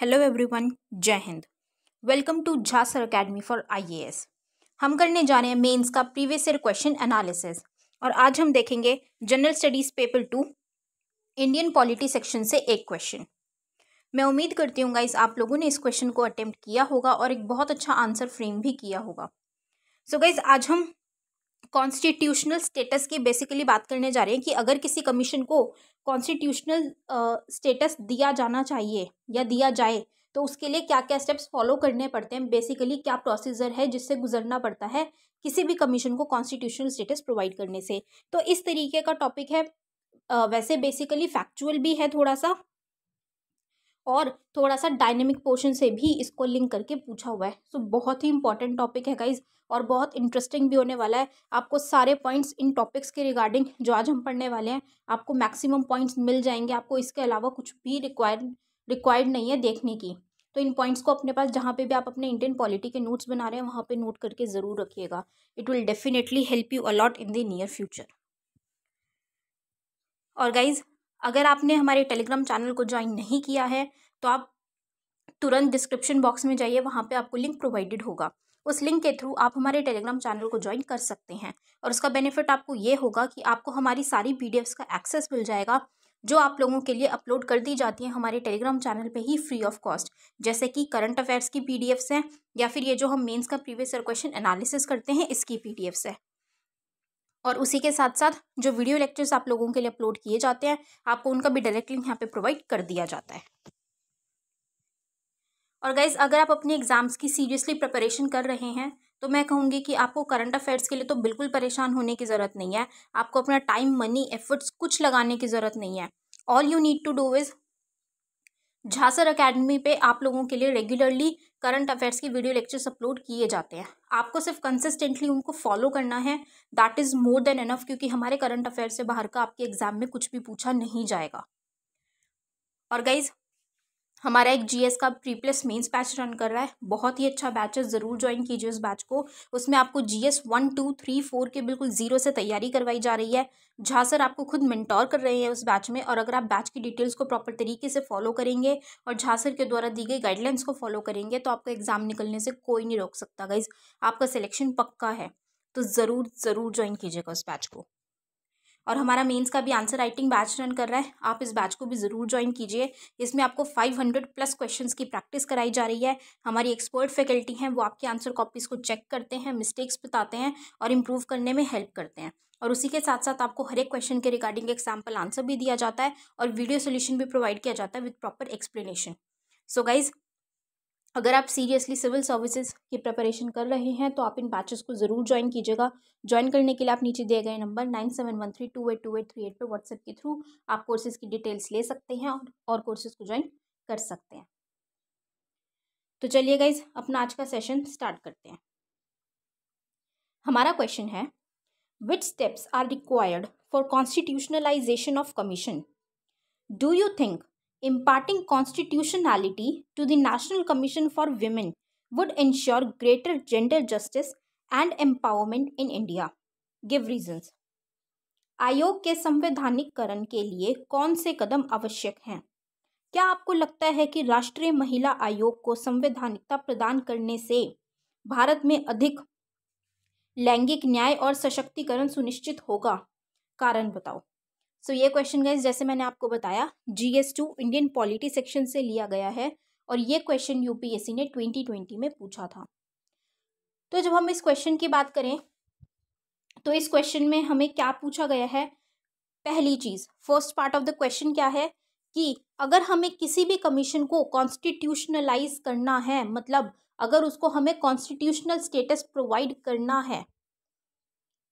Hello everyone जय Hind welcome to Jhasar academy for IAS हम करने जा रहे हैं मेंस का प्रीवियस ईयर क्वेश्चन एनालिसिस और आज हम देखेंगे general studies paper two Indian polity section से एक क्वेश्चन मैं उम्मीद करती हूँ गाइस आप लोगों ने इस क्वेश्चन को अटेम्प्ट किया होगा और एक बहुत अच्छा आंसर फ्रेम भी किया होगा. सो so गाइज़ आज हम कॉन्स्टिट्यूशनल स्टेटस की बेसिकली बात करने जा रहे हैं कि अगर किसी कमीशन को कॉन्स्टिट्यूशनल स्टेटस दिया जाना चाहिए या दिया जाए तो उसके लिए क्या क्या स्टेप्स फॉलो करने पड़ते हैं? बेसिकली क्या प्रोसीजर है जिससे गुजरना पड़ता है किसी भी कमीशन को कॉन्स्टिट्यूशनल स्टेटस प्रोवाइड करने से? तो इस तरीके का टॉपिक है। वैसे बेसिकली फैक्चुअल भी है थोड़ा सा और थोड़ा सा डायनेमिक पोर्शन से भी इसको लिंक करके पूछा हुआ है। सो so, बहुत ही इंपॉर्टेंट टॉपिक है गाइज़ और बहुत इंटरेस्टिंग भी होने वाला है। आपको सारे पॉइंट्स इन टॉपिक्स के रिगार्डिंग जो आज हम पढ़ने वाले हैं आपको मैक्सिमम पॉइंट्स मिल जाएँगे। आपको इसके अलावा कुछ भी रिक्वायर रिक्वायर्ड नहीं है देखने की। तो इन पॉइंट्स को अपने पास जहाँ पे भी आप अपने इंडियन पॉलिटी के नोट्स बना रहे हैं वहाँ पे नोट करके ज़रूर रखिएगा। It will definitely help you a lot in the near future और गाइज़ अगर आपने हमारे टेलीग्राम चैनल को ज्वाइन नहीं किया है तो आप तुरंत डिस्क्रिप्शन बॉक्स में जाइए, वहाँ पे आपको लिंक प्रोवाइडेड होगा। उस लिंक के थ्रू आप हमारे टेलीग्राम चैनल को ज्वाइन कर सकते हैं। और उसका बेनिफिट आपको ये होगा कि आपको हमारी सारी पी का एक्सेस मिल जाएगा, जो आप लोगों के लिए अपलोड कर दी जाती हैं हमारे टेलीग्राम चैनल पे ही फ्री ऑफ़ कॉस्ट जैसे कि करंट अफेयर्स की पी हैं, या फिर ये जो हम मेंस का प्रीवियस ईयर क्वेश्चन एनालिसिस करते हैं, इसकी पी है। और उसी के साथ साथ जो वीडियो लेक्चर्स आप लोगों के लिए अपलोड किए जाते हैं, आपको उनका भी डायरेक्ट लिंक यहाँ पे प्रोवाइड कर दिया जाता है। और गाइज़ अगर आप अपने एग्ज़ाम्स की सीरियसली प्रिपरेशन कर रहे हैं तो मैं कहूँगी कि आपको करंट अफेयर्स के लिए तो बिल्कुल परेशान होने की ज़रूरत नहीं है। आपको अपना टाइम मनी एफर्ट्स कुछ लगाने की ज़रूरत नहीं है। All you need to do is Jhasar academy पे आप लोगों के लिए रेगुलरली करंट अफेयर्स की वीडियो लेक्चर्स अपलोड किए जाते हैं। आपको सिर्फ़ कंसिस्टेंटली उनको फॉलो करना है। That is more than enough क्योंकि हमारे करंट अफेयर्स से बाहर का आपके एग्ज़ाम में कुछ भी पूछा नहीं जाएगा। और गाइज़ हमारा एक जीएस का pre plus mains batch run कर रहा है। बहुत ही अच्छा बैच है। ज़रूर ज्वाइन कीजिए उस बैच को। उसमें आपको GS one two three four के बिल्कुल ज़ीरो से तैयारी करवाई जा रही है। जहाँ सर आपको खुद मेंटोर कर रहे हैं उस बैच में और अगर आप बैच की डिटेल्स को प्रॉपर तरीके से फॉलो करेंगे और झांसर के द्वारा दी गई गाइडलाइंस को फॉलो करेंगे तो आपका एग्ज़ाम निकलने से कोई नहीं रोक सकता। गाइज़ आपका सिलेक्शन पक्का है। तो ज़रूर ज़रूर ज्वाइन कीजिएगा उस बैच को। और हमारा मेंस का भी आंसर राइटिंग बैच रन कर रहा है। आप इस बैच को भी ज़रूर ज्वाइन कीजिए। इसमें आपको 500 प्लस क्वेश्चंस की प्रैक्टिस कराई जा रही है। हमारी एक्सपर्ट फैकल्टी हैं, वो आपके आंसर कॉपीज़ को चेक करते हैं मिस्टेक्स बताते हैं और इम्प्रूव करने में हेल्प करते हैं। और उसी के साथ साथ आपको हर एक क्वेश्चन के रिगार्डिंग एक सैंपल आंसर भी दिया जाता है और वीडियो सोल्यूशन भी प्रोवाइड किया जाता है with proper explanation so guys अगर आप सीरियसली सिविल सर्विसेज़ की प्रिपरेशन कर रहे हैं तो आप इन बैचेस को ज़रूर ज्वाइन कीजिएगा। ज्वाइन करने के लिए आप नीचे दिए गए number nine seven one three two eight two eight three eight पर व्हाट्सएप के थ्रू आप कोर्सेज़ की डिटेल्स ले सकते हैं और, और कोर्सेज़ को ज्वाइन कर सकते हैं। तो चलिए गाइज़ अपना आज का सेशन स्टार्ट करते हैं। हमारा क्वेश्चन है which steps are required for constitutionalization of commission do you think imparting constitutionality to the National Commission for Women would ensure greater gender justice and empowerment in India. Give reasons. आयोग के संवैधानिकरण के लिए कौन से कदम आवश्यक हैं क्या आपको लगता है कि राष्ट्रीय महिला आयोग को संवैधानिकता प्रदान करने से भारत में अधिक लैंगिक न्याय और सशक्तिकरण सुनिश्चित होगा कारण बताओ सो so, ये क्वेश्चन गाइज़ जैसे मैंने आपको बताया G S two Indian polity section से लिया गया है और ये क्वेश्चन यूपीएससी ने ट्वेंटी ट्वेंटी में पूछा था। तो जब हम इस क्वेश्चन की बात करें तो इस क्वेश्चन में हमें क्या पूछा गया है? पहली चीज़ first part of the question क्या है? कि अगर हमें किसी भी कमीशन को कॉन्स्टिट्यूशनलाइज करना है मतलब अगर उसको हमें कॉन्स्टिट्यूशनल स्टेटस प्रोवाइड करना है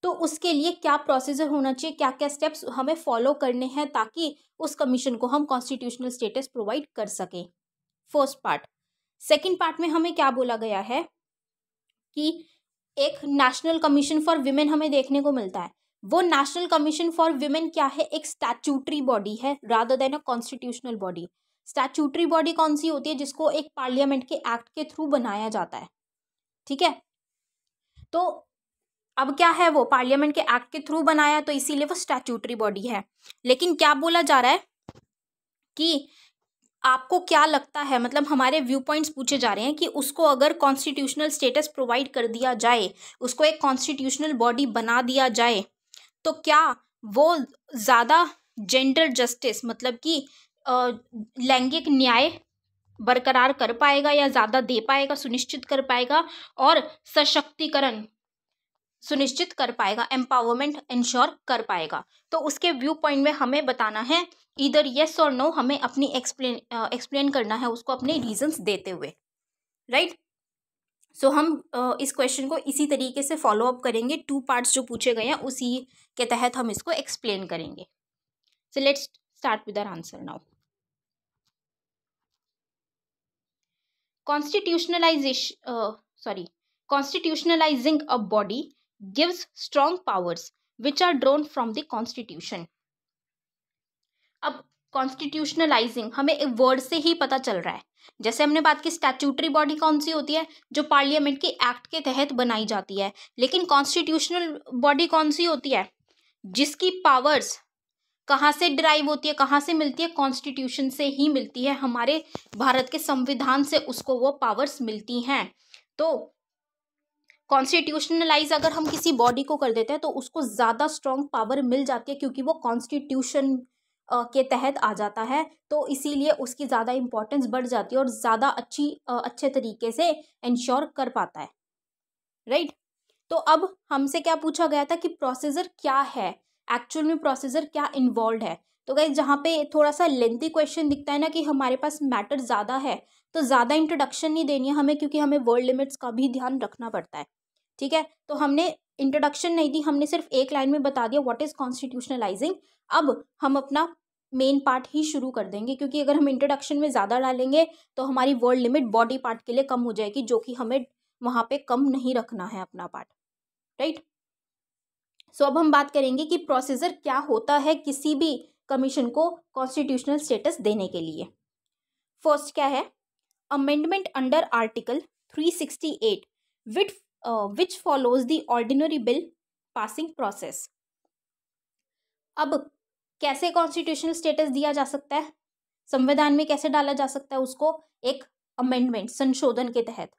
तो उसके लिए क्या प्रोसीजर होना चाहिए क्या क्या स्टेप्स हमें फॉलो करने हैं ताकि उस कमीशन को हम कॉन्स्टिट्यूशनल स्टेटस प्रोवाइड कर सकें? फ़र्स्ट पार्ट सेकेंड पार्ट में हमें क्या बोला गया है कि एक नेशनल कमीशन फॉर विमेन हमें देखने को मिलता है। वो नेशनल कमीशन फॉर विमेन क्या है? एक स्टैचूटरी बॉडी है rather than a constitutional body statutory body कौन सी होती है? जिसको एक पार्लियामेंट के एक्ट के थ्रू बनाया जाता है। ठीक है? तो अब क्या है वो? पार्लियामेंट के एक्ट के थ्रू बनाया तो इसीलिए वो स्टैचूटरी बॉडी है। लेकिन क्या बोला जा रहा है कि आपको क्या लगता है? मतलब हमारे व्यू पॉइंट्स पूछे जा रहे हैं कि उसको अगर कॉन्स्टिट्यूशनल स्टेटस प्रोवाइड कर दिया जाए, उसको एक कॉन्स्टिट्यूशनल बॉडी बना दिया जाए तो क्या वो ज़्यादा जेंडर जस्टिस मतलब कि लैंगिक न्याय बरकरार कर पाएगा या ज़्यादा दे पाएगा, सुनिश्चित कर पाएगा और सशक्तिकरण सुनिश्चित कर पाएगा एम्पावरमेंट इंश्योर कर पाएगा। तो उसके व्यू पॉइंट में हमें बताना है इधर येस और नो हमें अपनी एक्सप्लेन एक्सप्लेन करना है उसको अपने रीजंस देते हुए। Right right? सो so, हम इस क्वेश्चन को इसी तरीके से फॉलो अप करेंगे। टू पार्ट्स जो पूछे गए हैं उसी के तहत हम इसको एक्सप्लेन करेंगे। So let's start with answer now constitutionalization sorry constitutionalizing a body gives strong powers which are drawn from the constitution. अब कॉन्स्टिट्यूशनलाइजिंग हमें एक वर्ड से ही पता चल रहा है। जैसे हमने बात की स्टैचूटरी बॉडी कौन सी होती है, जो पार्लियामेंट के एक्ट के तहत बनाई जाती है। लेकिन कॉन्स्टिट्यूशनल बॉडी कौन सी होती है? जिसकी पावर्स कहाँ से ड्राइव होती है, कहाँ से मिलती है कॉन्स्टिट्यूशन से ही मिलती है। हमारे भारत के संविधान से उसको वो पावर्स मिलती हैं। तो कॉन्स्टिट्यूशनलाइज अगर हम किसी बॉडी को कर देते हैं तो उसको ज़्यादा स्ट्रॉन्ग पावर मिल जाती है क्योंकि वो कॉन्स्टिट्यूशन के तहत आ जाता है। तो इसीलिए उसकी ज़्यादा इंपॉर्टेंस बढ़ जाती है और ज़्यादा अच्छी अच्छे तरीके से इंश्योर कर पाता है। राइट तो अब हमसे क्या पूछा गया था कि प्रोसीजर क्या है? एक्चुअल में प्रोसीजर क्या इन्वॉल्व है? तो गई जहाँ पे थोड़ा सा लेंथी क्वेश्चन दिखता है ना कि हमारे पास मैटर ज़्यादा है तो ज़्यादा इंट्रोडक्शन नहीं देनी है हमें क्योंकि हमें वर्ल्ड लिमिट्स का भी ध्यान रखना पड़ता है। ठीक है? तो हमने इंट्रोडक्शन नहीं दी, हमने सिर्फ़ एक लाइन में बता दिया व्हाट इज़ कॉन्स्टिट्यूशनलाइजिंग अब हम अपना मेन पार्ट ही शुरू कर देंगे, क्योंकि अगर हम इंट्रोडक्शन में ज़्यादा डालेंगे तो हमारी वर्ल्ड लिमिट बॉडी पार्ट के लिए कम हो जाएगी, जो कि हमें वहाँ पे कम नहीं रखना है अपना पार्ट राइट सो अब हम बात करेंगे कि प्रोसीजर क्या होता है किसी भी कमीशन को कॉन्स्टिट्यूशनल स्टेटस देने के लिए. फ़र्स्ट क्या है? Amendment under article 368 with which follows the ordinary bill passing process अब कैसे कॉन्स्टिट्यूशनल स्टेटस दिया जा सकता है? संविधान में कैसे डाला जा सकता है उसको? एक अमेंडमेंट संशोधन के तहत।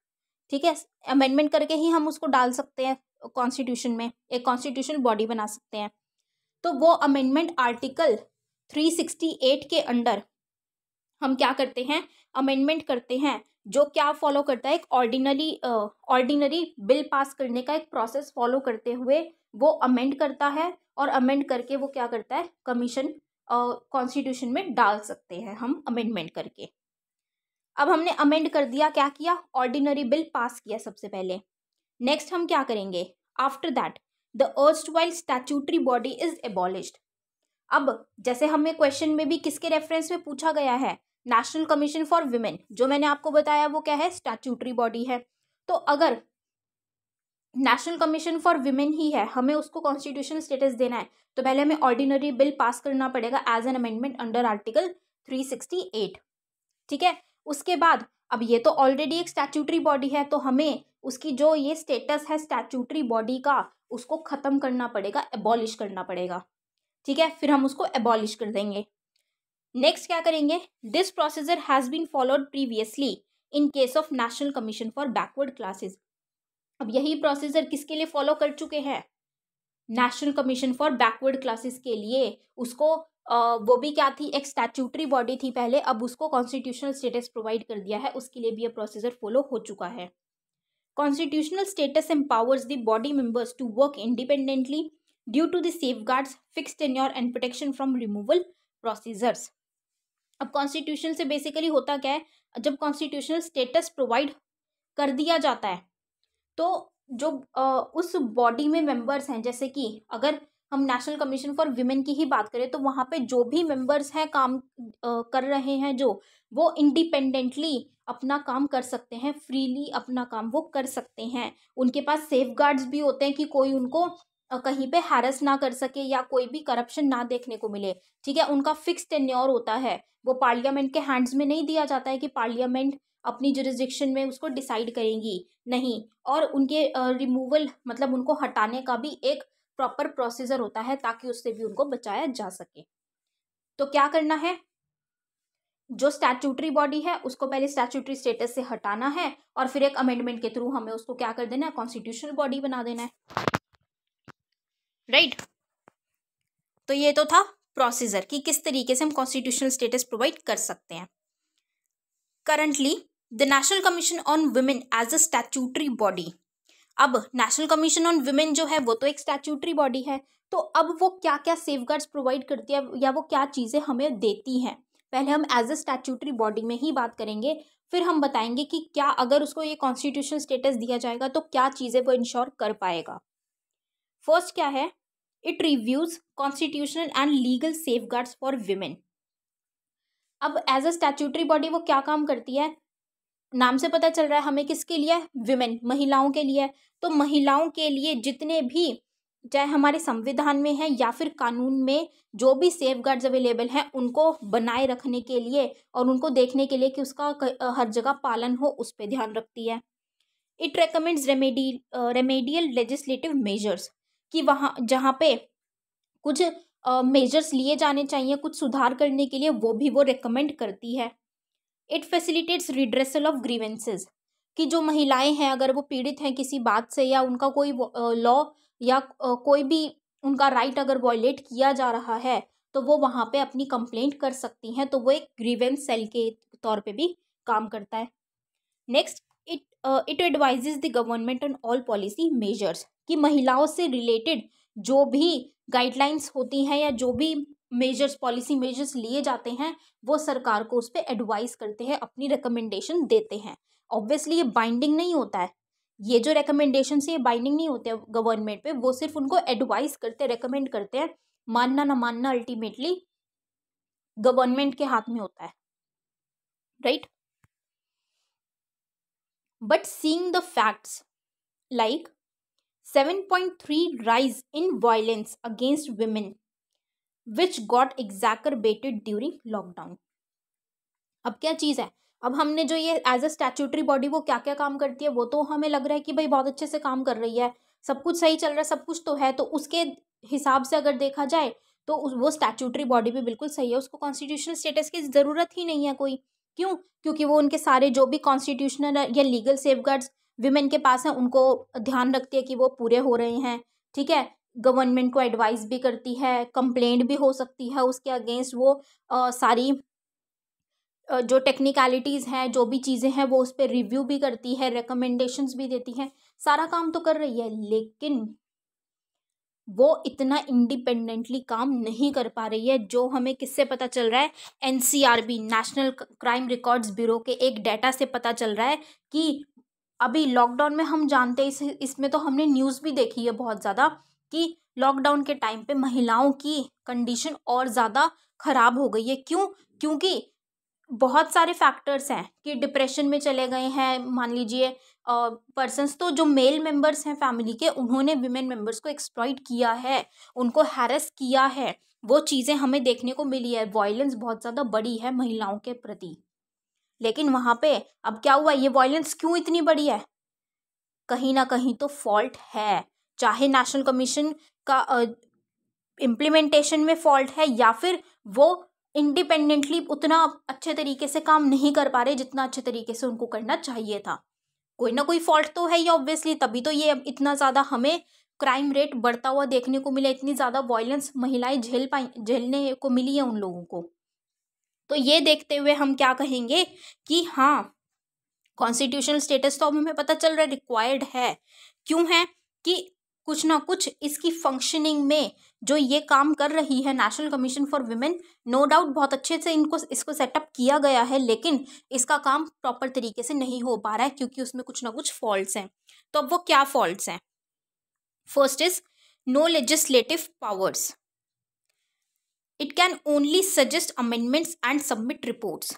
ठीक है? अमेंडमेंट करके ही हम उसको डाल सकते हैं कॉन्स्टिट्यूशन में। एक कॉन्स्टिट्यूशन बॉडी बना सकते हैं। तो वो amendment article three sixty eight के अंडर हम क्या करते हैं? अमेंडमेंट करते हैं। जो क्या फॉलो करता है, एक ऑर्डिनरी ऑर्डिनरी बिल पास करने का एक प्रोसेस फॉलो करते हुए वो अमेंड करता है और अमेंड करके वो क्या करता है कमीशन कॉन्स्टिट्यूशन में डाल सकते हैं हम अमेंडमेंट करके। अब हमने अमेंड कर दिया, क्या किया? ऑर्डिनरी बिल पास किया सबसे पहले। नेक्स्ट हम क्या करेंगे? After that the erstwhile statutory body is abolished अब जैसे हमें क्वेश्चन में भी किसके रेफरेंस में पूछा गया है? नेशनल कमीशन फॉर वुमेन जो मैंने आपको बताया, वो क्या है? स्टैचूटरी बॉडी है। तो अगर नेशनल कमीशन फॉर वुमेन ही है, हमें उसको कॉन्स्टिट्यूशन स्टेटस देना है तो पहले हमें ऑर्डिनरी बिल पास करना पड़ेगा as an amendment under article three sixty eight ठीक है? उसके बाद, अब ये तो ऑलरेडी एक स्टैचूटरी बॉडी है तो हमें उसकी जो ये स्टेटस है स्टैचूटरी बॉडी का, उसको ख़त्म करना पड़ेगा एबॉलिश करना पड़ेगा। ठीक है? फिर हम उसको एबॉलिश कर देंगे। नेक्स्ट क्या करेंगे? This procedure has been followed previously in case of national commission for backward classes अब यही प्रोसीजर किसके लिए फॉलो कर चुके हैं? National commission for backward classes के लिए उसको आ, वो भी क्या थी? एक स्टैचूटरी बॉडी थी पहले अब उसको कॉन्स्टिट्यूशनल स्टेटस प्रोवाइड कर दिया है उसके लिए भी यह प्रोसीजर फॉलो हो चुका है। Constitutional status empowers the body members to work independently due to the safeguards fixed tenure and protection from removal procedures अब कॉन्स्टिट्यूशन से बेसिकली होता क्या है? जब कॉन्स्टिट्यूशनल स्टेटस प्रोवाइड कर दिया जाता है तो जो उस बॉडी में मेंबर्स हैं, जैसे कि अगर हम नेशनल कमीशन फॉर वीमेन की ही बात करें तो वहाँ पे जो भी मेंबर्स हैं, काम कर रहे हैं जो, वो इंडिपेंडेंटली अपना काम कर सकते हैं फ्रीली अपना काम वो कर सकते हैं। उनके पास सेफ़ गार्ड्स भी होते हैं कि कोई उनको कहीं पे हैरस ना कर सके या कोई भी करप्शन ना देखने को मिले, ठीक है? उनका फिक्स टेन्योर होता है। वो पार्लियामेंट के हैंड्स में नहीं दिया जाता है कि पार्लियामेंट अपनी जुरिस्डिक्शन में उसको डिसाइड करेंगी। नहीं, और उनके रिमूवल मतलब उनको हटाने का भी एक प्रॉपर प्रोसीजर होता है ताकि उससे भी उनको बचाया जा सके। तो क्या करना है? जो स्टैचूटरी बॉडी है, उसको पहले स्टैचूटरी स्टेटस से हटाना है और फिर एक अमेंडमेंट के थ्रू हमें उसको क्या कर देना है? कॉन्स्टिट्यूशनल बॉडी बना देना है। राइट? तो ये तो था प्रोसीजर कि किस तरीके से हम कॉन्स्टिट्यूशनल स्टेटस प्रोवाइड कर सकते हैं। Currently the national commission on women as a statutory body अब नेशनल कमीशन ऑन वुमेन जो है, वो तो एक स्टैचूटरी बॉडी है। तो अब वो क्या क्या सेफ़ प्रोवाइड करती है या वो क्या चीज़ें हमें देती हैं? पहले हम एज अ स्टैचूटरी बॉडी में ही बात करेंगे, फिर हम बताएँगे कि क्या अगर उसको ये कॉन्स्टिट्यूशन स्टेटस दिया जाएगा तो क्या चीज़ें वो इंश्योर कर पाएगा। फ़र्स्ट क्या है? It reviews constitutional and legal safeguards for women अब एज अ स्टैचूटरी बॉडी वो क्या काम करती है? नाम से पता चल रहा है हमें किसके लिए? विमेन महिलाओं के लिए। तो महिलाओं के लिए जितने भी, चाहे हमारे संविधान में है या फिर कानून में, जो भी सेफ़ गार्ड्स अवेलेबल हैं, उनको बनाए रखने के लिए और उनको देखने के लिए कि उसका हर जगह पालन हो, उस पर ध्यान रखती है। It recommends remedy remedial legislative measures कि वहाँ जहाँ पे कुछ मेजर्स uh, लिए जाने चाहिए कुछ सुधार करने के लिए वो भी वो रिकमेंड करती है। It facilitates redressal of grievances कि जो महिलाएँ हैं अगर वो पीड़ित हैं किसी बात से या उनका कोई लॉ या कोई भी उनका राइट अगर वॉयलेट किया जा रहा है तो वो वहाँ पे अपनी कंप्लेंट कर सकती हैं तो वो एक ग्रीवेंस सेल के तौर पे भी काम करता है। Next it advises the government on all policy measures कि महिलाओं से रिलेटेड जो भी गाइडलाइंस होती हैं या जो भी मेजर्स पॉलिसी मेजर्स लिए जाते हैं, वो सरकार को उस पर एडवाइस करते हैं, अपनी रिकमेंडेशन देते हैं। ऑब्वियसली ये बाइंडिंग नहीं होता है। ये जो रिकमेंडेशन से ये बाइंडिंग नहीं होते गवर्नमेंट पे, वो सिर्फ़ उनको एडवाइस करते रिकमेंड करते हैं, मानना ना मानना अल्टीमेटली गवर्नमेंट के हाथ में होता है। Right but seeing the facts like 7.3 rise in violence against women, which got exacerbated during lockdown. अब क्या चीज़ है? अब हमने जो ये एज अ स्टैचूटरी बॉडी वो क्या क्या काम करती है? वो तो हमें लग रहा है कि भाई बहुत अच्छे से काम कर रही है। सब कुछ सही चल रहा है, सब कुछ तो है तो उसके हिसाब से अगर देखा जाए तो वो स्टैचूटरी बॉडी भी बिल्कुल सही है। उसको कॉन्स्टिट्यूशनल स्टेटस की ज़रूरत ही नहीं है कोई। क्यों? क्योंकि वो उनके सारे जो भी कॉन्स्टिट्यूशनल या लीगल सेफ़ विमेन के पास हैं उनको ध्यान रखती है कि वो पूरे हो रहे हैं ठीक है? गवर्नमेंट को एडवाइस भी करती है कंप्लेंट भी हो सकती है उसके अगेंस्ट वो आ, सारी आ, जो टेक्निकलिटीज़ हैं जो भी चीज़ें हैं वो उस पर रिव्यू भी करती है रिकमेंडेशंस भी देती है सारा काम तो कर रही है लेकिन वो इतना इंडिपेंडेंटली काम नहीं कर पा रही है, जो हमें किससे पता चल रहा है? NCRB national crime records bureau के एक डाटा से पता चल रहा है कि अभी लॉकडाउन में हम जानते हैं, इस, इसमें तो हमने न्यूज़ भी देखी है बहुत ज़्यादा कि लॉकडाउन के टाइम पे महिलाओं की कंडीशन और ज़्यादा ख़राब हो गई है। क्यों? क्योंकि बहुत सारे फैक्टर्स हैं कि डिप्रेशन में चले गए हैं, मान लीजिए पर्सनस तो जो मेल मेंबर्स हैं फैमिली के, उन्होंने विमेन मेंबर्स को एक्सप्लॉइट किया है, उनको हैरेस किया है। वो चीज़ें हमें देखने को मिली है। वॉयलेंस बहुत ज़्यादा बड़ी है महिलाओं के प्रति। लेकिन वहाँ पे अब क्या हुआ? ये वॉयलेंस क्यों इतनी बड़ी है? कहीं ना कहीं तो फॉल्ट है। चाहे नेशनल कमीशन का इम्प्लीमेंटेशन में फॉल्ट है या फिर वो इंडिपेंडेंटली उतना अच्छे तरीके से काम नहीं कर पा रहे जितना अच्छे तरीके से उनको करना चाहिए था। कोई ना कोई फॉल्ट तो है ही ऑब्वियसली तभी तो ये इतना ज़्यादा हमें क्राइम रेट बढ़ता हुआ देखने को मिला, इतनी ज़्यादा वॉयलेंस महिलाएँ झेल पाई, झेलने को मिली है उन लोगों को। तो ये देखते हुए हम क्या कहेंगे कि हाँ कॉन्स्टिट्यूशनल स्टेटस तो अब हमें पता चल रहा है रिक्वायर्ड है। क्यों है कि कुछ ना कुछ इसकी फंक्शनिंग में जो ये काम कर रही है national commission for women no doubt बहुत अच्छे से इनको, इसको सेटअप किया गया है, लेकिन इसका काम प्रॉपर तरीके से नहीं हो पा रहा है क्योंकि उसमें कुछ ना कुछ फॉल्ट्स हैं। तो अब वो क्या फॉल्ट्स हैं? First is no legislative powers it can only suggest amendments and submit reports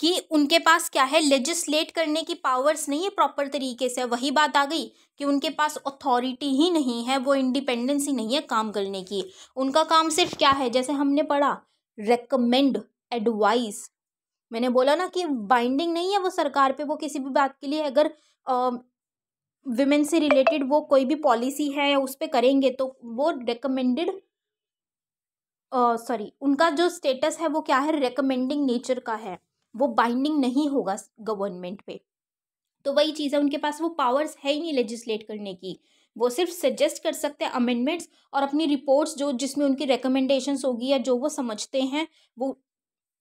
कि उनके पास क्या है? लेजिस्लेट करने की पावर्स नहीं है प्रॉपर तरीके से। वही बात आ गई कि उनके पास अथॉरिटी ही नहीं है, वो इंडिपेंडेंस ही नहीं है काम करने की। उनका काम सिर्फ़ क्या है? जैसे हमने पढ़ा रेकमेंड एडवाइस मैंने बोला ना कि बाइंडिंग नहीं है वो सरकार पे, वो किसी भी बात के लिए। अगर विमेन से रिलेटेड वो कोई भी पॉलिसी है उस पर करेंगे तो वो रिकमेंडेड सॉरी उनका जो स्टेटस है वो क्या है? रिकमेंडिंग नेचर का है। वो बाइंडिंग नहीं होगा गवर्नमेंट पे। तो वही चीज़ है, उनके पास वो पावर्स है ही नहीं लेजिस्लेट करने की। वो सिर्फ़ सजेस्ट कर सकते हैं अमेंडमेंट्स और अपनी रिपोर्ट्स जो, जिसमें उनकी रिकमेंडेशंस होगी या जो वो समझते हैं, वो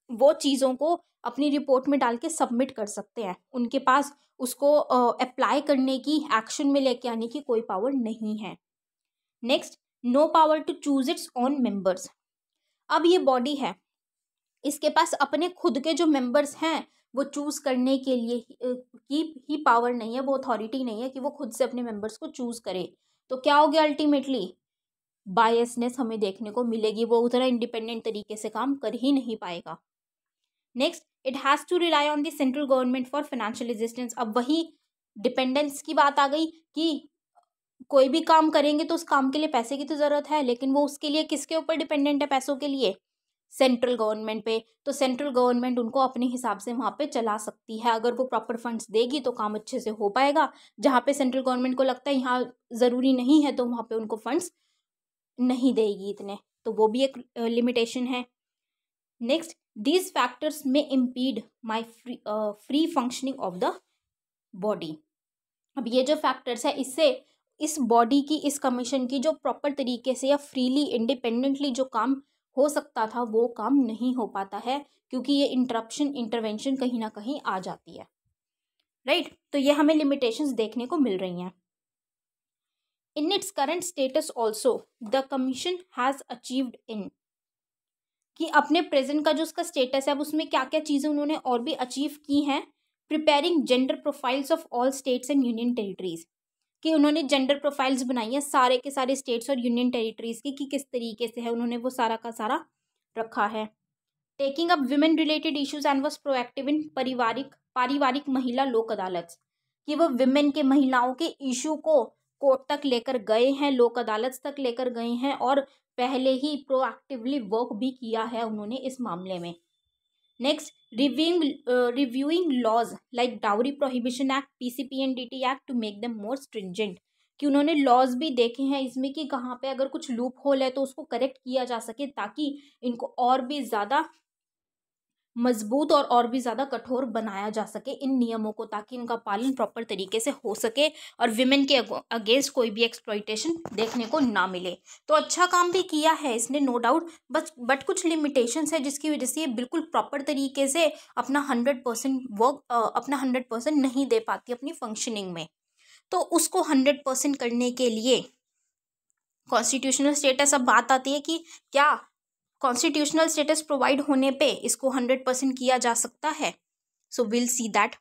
वो चीज़ों को अपनी रिपोर्ट में डाल के सबमिट कर सकते हैं। उनके पास उसको अप्लाई करने की एक्शन में लेके आने की कोई पावर नहीं है। Next no power to choose its own members अब ये बॉडी है। इसके पास अपने खुद के जो मेंबर्स हैं, वो चूज़ करने के लिए की ही पावर नहीं है, वो अथॉरिटी नहीं है कि वो खुद से अपने मेंबर्स को चूज़ करे। तो क्या हो गया अल्टीमेटली बायसनेस हमें देखने को मिलेगी, वो उतना इंडिपेंडेंट तरीके से काम कर ही नहीं पाएगा। Next it has to rely on the central government for financial assistance अब वही डिपेंडेंस की बात आ गई कि कोई भी काम करेंगे तो उस काम के लिए पैसे की तो ज़रूरत है, लेकिन वो उसके लिए किसके ऊपर डिपेंडेंट है? पैसों के लिए। सेंट्रल गवर्नमेंट पे तो सेंट्रल गवर्नमेंट उनको अपने हिसाब से वहाँ पे चला सकती है। अगर वो प्रॉपर फंड्स देगी तो काम अच्छे से हो पाएगा। जहाँ पे सेंट्रल गवर्नमेंट को लगता है यहाँ ज़रूरी नहीं है तो वहाँ पे उनको फंड्स नहीं देगी इतने तो वो भी एक लिमिटेशन है। Next these factors may impede my free free functioning of the body अब ये जो फैक्टर्स है, इससे इस बॉडी की, इस कमीशन की जो प्रॉपर तरीके से या फ्रीली इंडिपेंडेंटली जो काम हो सकता था वो काम नहीं हो पाता है क्योंकि ये इंटरप्शन इंटरवेंशन कहीं ना कहीं आ जाती है। Right right? तो ये हमें लिमिटेशंस देखने को मिल रही हैं। In its current status also the commission has achieved in कि अपने प्रेजेंट का जो उसका स्टेटस है, अब उसमें क्या क्या चीज़ें उन्होंने और भी अचीव की हैं? Preparing gender profiles of all states and union territories कि उन्होंने जेंडर प्रोफाइल्स बनाई हैं सारे के सारे स्टेट्स और यूनियन टेरिटरीज़ की कि किस तरीके से है, उन्होंने वो सारा का सारा रखा है। Taking up women related issues and was proactive in पारिवारिक पारिवारिक महिला लोक अदालत, कि वो विमेन के महिलाओं के इशू को कोर्ट तक लेकर गए हैं, लोक अदालत तक लेकर गए हैं और पहले ही प्रोएक्टिवली वर्क भी किया है उन्होंने इस मामले में। Next reviewing reviewing laws like dowry prohibition act P C P N D T act to make them more stringent कि उन्होंने लॉज भी देखे हैं इसमें कि कहाँ पे अगर कुछ लूप होल है तो उसको करेक्ट किया जा सके ताकि इनको और भी ज़्यादा मज़बूत और और भी ज़्यादा कठोर बनाया जा सके इन नियमों को, ताकि इनका पालन प्रॉपर तरीके से हो सके और विमेन के अगेंस्ट कोई भी एक्सप्लॉइटेशन देखने को ना मिले। तो अच्छा काम भी किया है इसने नो डाउट बस बट कुछ लिमिटेशंस है जिसकी वजह से ये बिल्कुल प्रॉपर तरीके से अपना हंड्रेड परसेंट वर्क अपना हंड्रेड परसेंट नहीं दे पाती अपनी फंक्शनिंग में। तो उसको हंड्रेड परसेंट करने के लिए कॉन्स्टिट्यूशनल स्टेटस अब बात आती है कि क्या कॉन्स्टिट्यूशनल स्टेटस प्रोवाइड होने पे इसको हंड्रेड परसेंट किया जा सकता है। सो विल सी दैट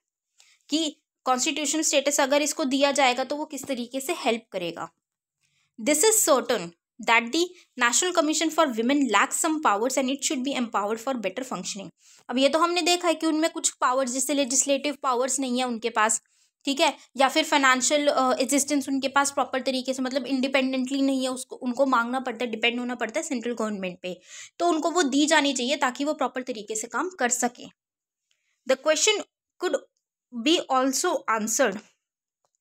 कि कॉन्स्टिट्यूशनल स्टेटस अगर इसको दिया जाएगा तो वो किस तरीके से हेल्प करेगा। This is certain that the national commission for women lack some powers and it should be empowered for better functioning अब ये तो हमने देखा है कि उनमें कुछ पावर्स जैसे लेजिस्लेटिव पावर्स नहीं है उनके पास। ठीक है? या फिर फाइनेंशियल एग्जिस्टेंस उनके पास प्रॉपर तरीके से मतलब इंडिपेंडेंटली नहीं है, उसको, उनको मांगना पड़ता है डिपेंड होना पड़ता है सेंट्रल गवर्नमेंट पे। तो उनको वो दी जानी चाहिए ताकि वो प्रॉपर तरीके से काम कर सके। The question could be also answered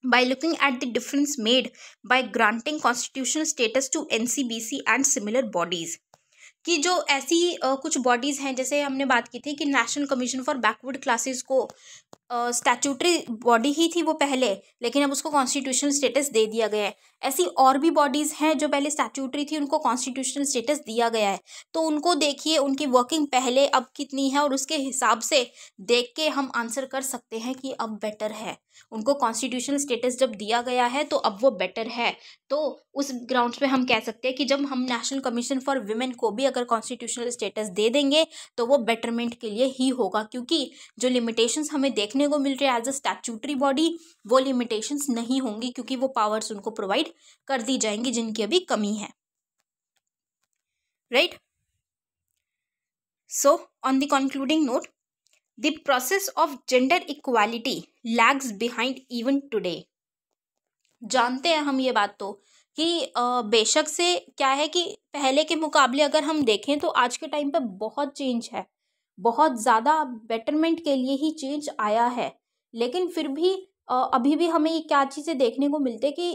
by looking at the difference made by granting constitutional status to NCBC and similar bodies कि जो ऐसी कुछ बॉडीज़ हैं, जैसे हमने बात की थी कि national commission for backward classes को स्टैचूटरी बॉडी ही थी वो पहले, लेकिन अब उसको कॉन्स्टिट्यूशनल स्टेटस दे दिया गया है। ऐसी और भी बॉडीज़ हैं जो पहले स्टैचूटरी थी, उनको कॉन्स्टिट्यूशनल स्टेटस दिया गया है। तो उनको देखिए, उनकी वर्किंग पहले अब कितनी है और उसके हिसाब से देख के हम आंसर कर सकते हैं कि अब बेटर है। उनको कॉन्स्टिट्यूशनल स्टेटस जब दिया गया है तो अब वो बेटर है। तो उस ग्राउंड्स पे हम कह सकते हैं कि जब हम नेशनल कमीशन फॉर वुमेन को भी अगर कॉन्स्टिट्यूशनल स्टेटस दे देंगे तो वो बेटरमेंट के लिए ही होगा। क्योंकि जो लिमिटेशंस हमें देखने को मिल रही है एज अ स्टैचूटरी बॉडी वो लिमिटेशंस नहीं होंगी क्योंकि वो पावर्स उनको प्रोवाइड कर दी जाएँगी जिनकी अभी कमी है। Right so on the concluding note the process of gender equality lags behind even today जानते हैं हम ये बात तो कि बेशक से क्या है कि पहले के मुकाबले अगर हम देखें तो आज के टाइम पे बहुत चेंज है। बहुत ज़्यादा बेटरमेंट के लिए ही चेंज आया है। लेकिन फिर भी अभी भी हमें ये क्या चीज़ें देखने को मिलते कि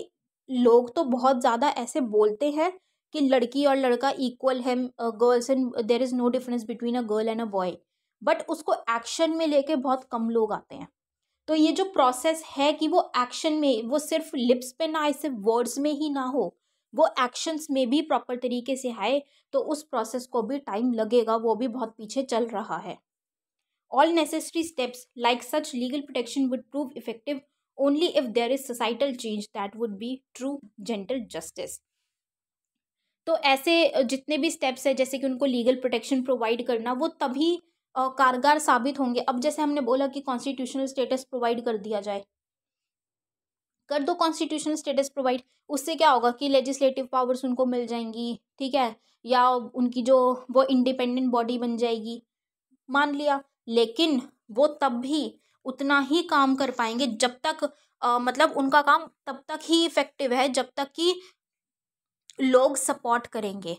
लोग तो बहुत ज़्यादा ऐसे बोलते हैं कि लड़की और लड़का इक्वल है girls and there is no difference between a girl and a boy but उसको एक्शन में लेके बहुत कम लोग आते हैं। तो ये जो प्रोसेस है कि वो एक्शन में, वो सिर्फ़ लिप्स पे ना आए, सिर्फ़ वर्ड्स में ही ना हो, वो एक्शंस में भी प्रॉपर तरीके से आए तो उस प्रोसेस को भी टाइम लगेगा, वो भी बहुत पीछे चल रहा है। All necessary steps like such legal protection would prove effective only if there is societal change that would be true gender justice तो ऐसे जितने भी स्टेप्स है, जैसे कि उनको लीगल प्रोटेक्शन प्रोवाइड करना, वो तभी कारगर साबित होंगे। अब जैसे हमने बोला कि कॉन्स्टिट्यूशनल स्टेटस प्रोवाइड कर दिया जाए। कर दो कॉन्स्टिट्यूशनल स्टेटस प्रोवाइड उससे क्या होगा कि लेजिस्लेटिव पावर्स उनको मिल जाएँगी, ठीक है? या उनकी जो, वो इंडिपेंडेंट बॉडी बन जाएगी। मान लिया। लेकिन वो तब भी उतना ही काम कर पाएँगे जब तक आ, मतलब उनका काम तब तक ही इफ़ेक्टिव है जब तक कि लोग सपोर्ट करेंगे।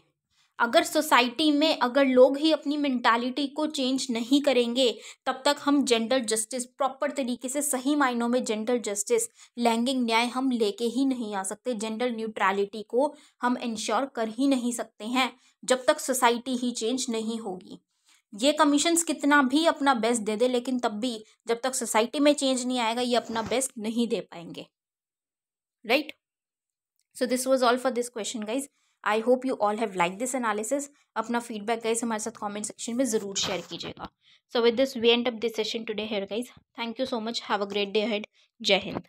अगर सोसाइटी में अगर लोग ही अपनी मेंटालिटी को चेंज नहीं करेंगे तब तक हम जेंडर जस्टिस प्रॉपर तरीके से सही मायनों में जेंडर जस्टिस लैंगिक न्याय हम लेके ही नहीं आ सकते। जेंडर न्यूट्रलिटी को हम इंश्योर कर ही नहीं सकते हैं जब तक सोसाइटी ही चेंज नहीं होगी। ये कमीशंस कितना भी अपना बेस्ट दे दे, लेकिन तब भी जब तक सोसाइटी में चेंज नहीं आएगा, ये अपना बेस्ट नहीं दे पाएँगे। Right so this was all for this question guys I hope you all have like this analysis अपना फीडबैक गाइज़ हमारे साथ कमेंट सेक्शन में ज़रूर शेयर कीजिएगा। So with this we end up this session today here guys thank you so much have a great day ahead जय हिंद